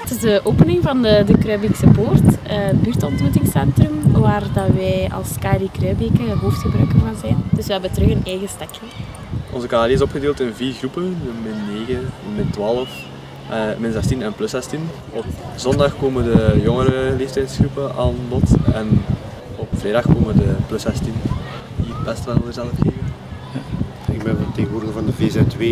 Het is de opening van de, de Kruibekse Poort, eh, het buurtontmoetingscentrum, waar dat wij als Kari Kruibeke hoofdgebruiker van zijn. Dus we hebben terug een eigen stekje. Onze KNL is opgedeeld in vier groepen, min 9, min 12, eh, min 16 en plus 16. Op zondag komen de jongere leeftijdsgroepen aan bod en op vrijdag komen de plus 16 die best wel zelf geven. Ben vertegenwoordiger van de VZW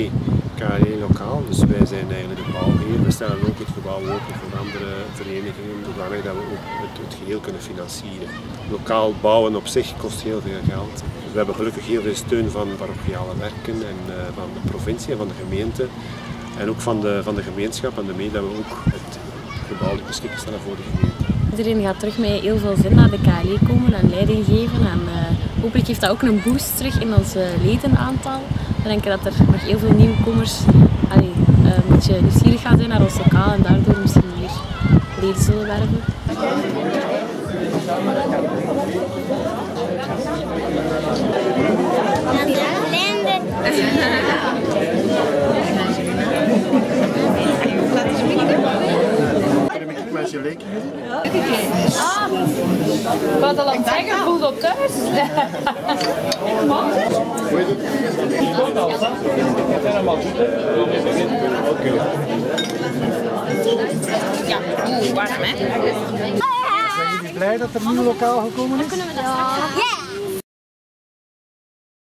KLE lokaal, dus wij zijn eigenlijk de bouwheer. We stellen ook het gebouw open voor andere verenigingen, zodanig dat we ook het, het geheel kunnen financieren. Lokaal bouwen op zich kost heel veel geld. We hebben gelukkig heel veel steun van parochiale werken en uh, van de provincie en van de gemeente. En ook van de, van de gemeenschap en daarmee dat we ook het gebouw beschikbaar stellen voor de gemeente. Iedereen gaat terug met heel veel zin naar de KLE komen en leiding geven. En uh, hopelijk geeft dat ook een boost terug in ons ledenaantal. We denken dat er nog heel veel nieuwkomers allee, uh, een beetje nieuwsgierig gaan zijn naar ons lokaal en daardoor misschien meer leden zullen werven. Ah, wat al aan het zeggen, voelt op thuis. Ja, oeh, warm hè? Zijn jullie blij dat er een nieuw lokaal gekomen is? Ja!